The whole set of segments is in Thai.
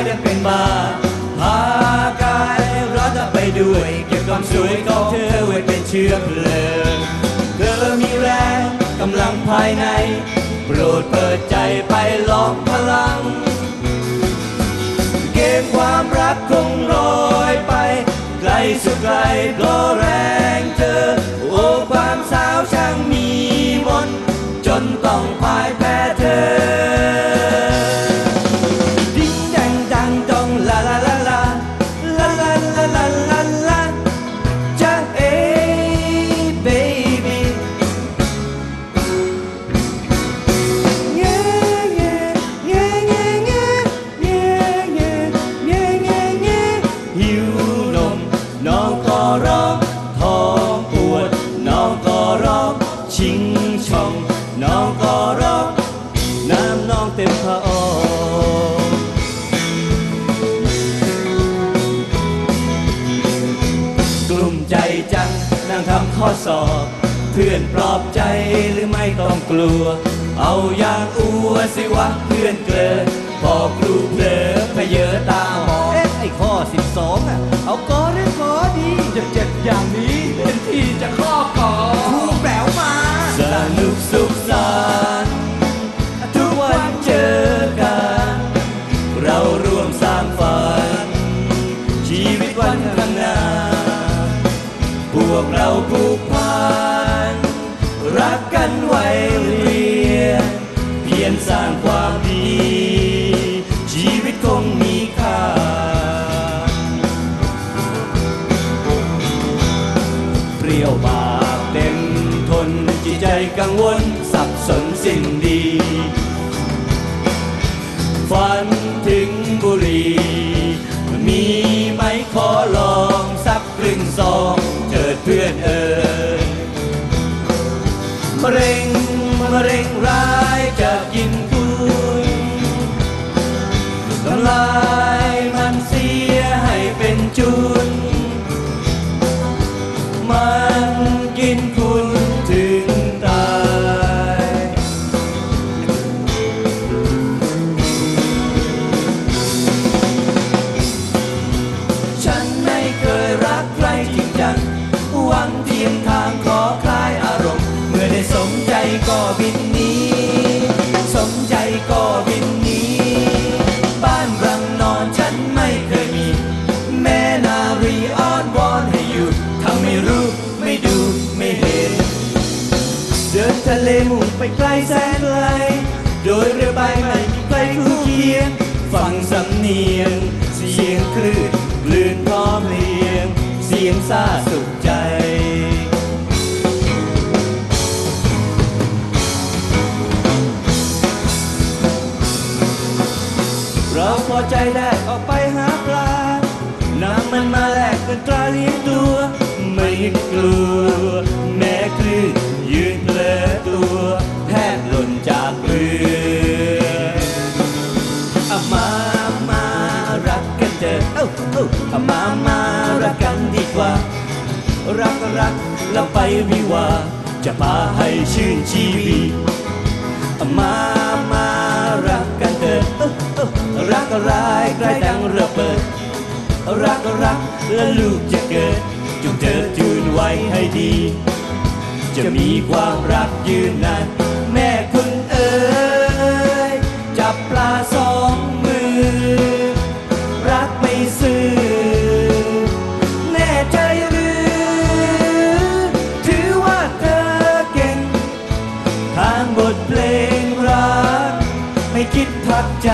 ร้ายดังเป็นบาพากายร้อนไปด้วยเก็บความสวยของเธอไว้เป็นเชื้อเพลิงเธอมีแรงกำลังภายใน โปรดเปิดใจไปลองพลัง เกมความรักคงลอยไป ไกลสุดไกลเพราะแรงเธอ โอ้ความสาวช่างมีมนจนต้องพ่า น้องก็ร้องท้องปวด น้องก็ร้องชิงช่อง น้องก็ร้องน้ำน้องเต็มผ้าออกลุ่มใจจังนั่งทำข้อสอบ เพื่อนปลอบใจหรือไม่ต้องกลัว เอาอย่างอัวสิวะเพื่อนเกลอพอกครูเผลอพเยอตาหมองเอ๊ะไอ้ข้อ12อะเอากอหรือกอดีจะ เจ็บอย่างนี้เป็นที่จะข้อกอครูแปลวมาสนุกสุขสันต์ทุกวันเจอกัน เราร่วมสร้างฝัน ชีวิตวันข้างหน้า พวกเราผูกพันรักกันไว้เรียนเพียรสร้างความดี เปรี้ยวบากเต็มทนจิตใจกังวล แสนไกล โดยเรือใบไม่มีใครคู่เคียง ฟังสำเนียง เสียงคลื่นลื่นพร้อมเพลียง เสียงซาสุขใจเราพอใจแลกออกไปหาปลา น้ำมันมาแลกเป็นตราเลี้ยงตัว ไม่กลัวแม้คลื่น แล้วไปวิวา จะพาให้ชื่นชีวิตมามารักกันเถิดรักก็ร้ายใกล้ดังระเบิด รักก็รักและลูกจะเกิดจงเธอจูนไว้ให้ดี จะมีความรักยืนนานแม่คุณเอ๋ย พักใจ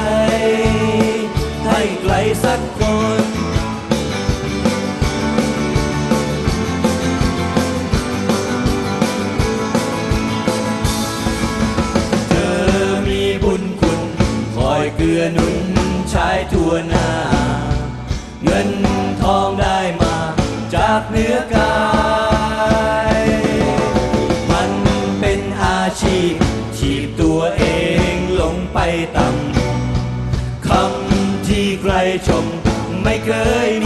ให้ไกลสักคนเธอมีบุญคุณคอยเกื้อหนุนชายทั่วหน้า เงินทองได้มาจากเนื้อ ใครชมไม่เคยมี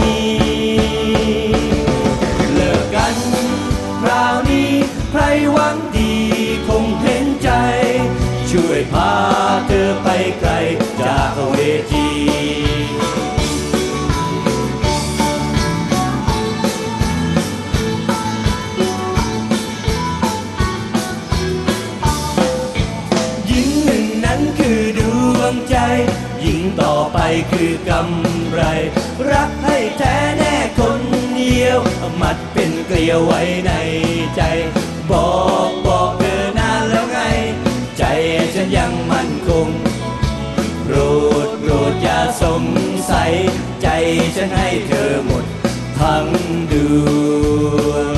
ยิ่งต่อไปคือกำไร รักให้แท้แน่คนเดียว มัดเป็นเกลียวไว้ในใจ บอกบอกเธอนานแล้วไง ใจฉันยังมั่นคงโปรดโปรดอย่าสงสัย ใจฉันให้เธอหมดทั้งดวง